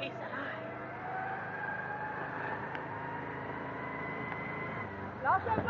He's alive. Lots of